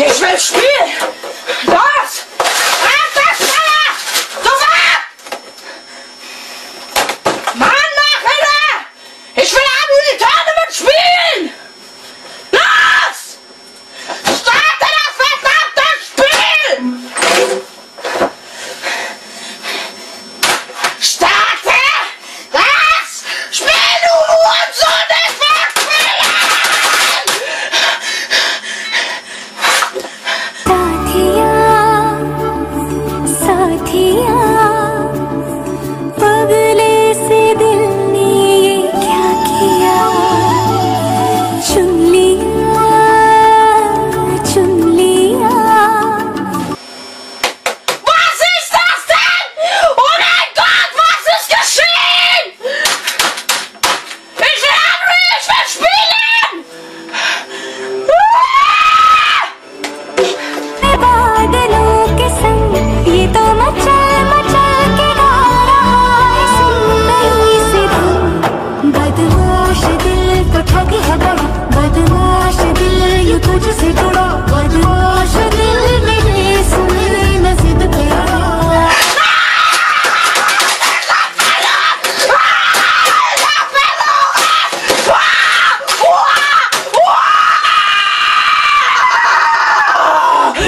Ich will spielen! Da!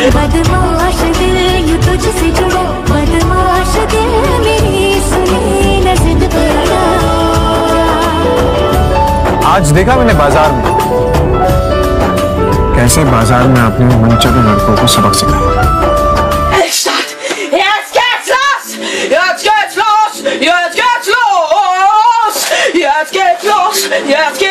बदमाश दिल ये तुझसे जुड़ो। बदमाश दिल मेरी सुनी नज़र आज देखा मैंने बाज़ार में। कैसे बाज़ार में आपने मनचले लड़कों को सबक सिखाया? Yes, get lost! Yes, get